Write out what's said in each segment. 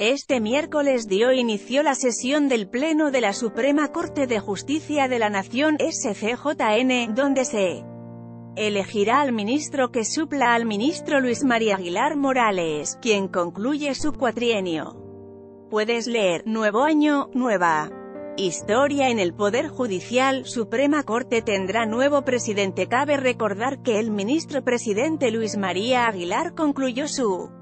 Este miércoles dio inicio la sesión del Pleno de la Suprema Corte de Justicia de la Nación, SCJN, donde se elegirá al ministro que supla al ministro Luis María Aguilar Morales, quien concluye su cuatrienio. Puedes leer, Nuevo Año, Nueva Historia en el Poder Judicial, Suprema Corte tendrá nuevo presidente Cabe recordar que el ministro presidente Luis María Aguilar concluyó su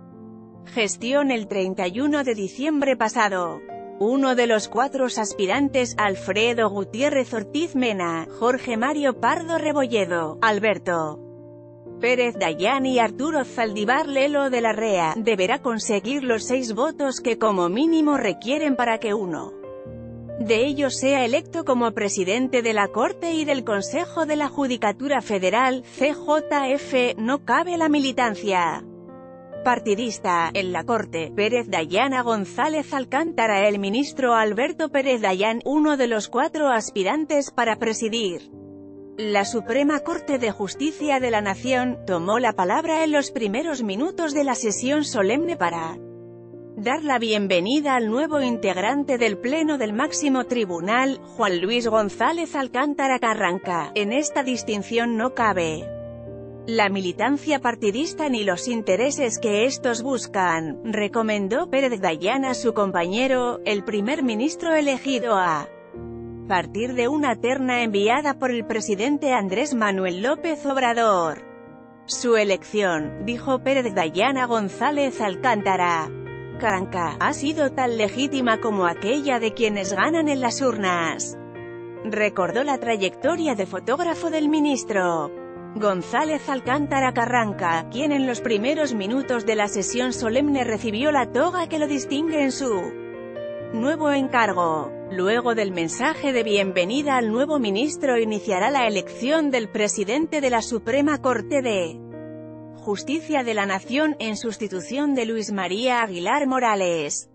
Gestión el 31 de diciembre pasado. Uno de los cuatro aspirantes, Alfredo Gutiérrez Ortiz Mena, Jorge Mario Pardo Rebolledo, Alberto Pérez Dayán y Arturo Zaldívar Lelo de la REA, deberá conseguir los seis votos que como mínimo requieren para que uno de ellos sea electo como presidente de la Corte y del Consejo de la Judicatura Federal, CJF, no cabe la militancia partidista, en la Corte, Pérez Dayana González Alcántara el ministro Alberto Pérez Dayán, uno de los cuatro aspirantes para presidir la Suprema Corte de Justicia de la Nación, tomó la palabra en los primeros minutos de la sesión solemne para dar la bienvenida al nuevo integrante del Pleno del Máximo Tribunal, Juan Luis González Alcántara Carranca. En esta distinción no cabe la militancia partidista ni los intereses que estos buscan, recomendó Pérez Dayan a su compañero, el primer ministro elegido a partir de una terna enviada por el presidente Andrés Manuel López Obrador. Su elección, dijo Pérez Dayana González Alcántara, Caranca, ha sido tan legítima como aquella de quienes ganan en las urnas. Recordó la trayectoria de fotógrafo del ministro. González Alcántara Carranca, quien en los primeros minutos de la sesión solemne recibió la toga que lo distingue en su nuevo encargo. Luego del mensaje de bienvenida al nuevo ministro iniciará la elección del presidente de la Suprema Corte de Justicia de la Nación en sustitución de Luis María Aguilar Morales.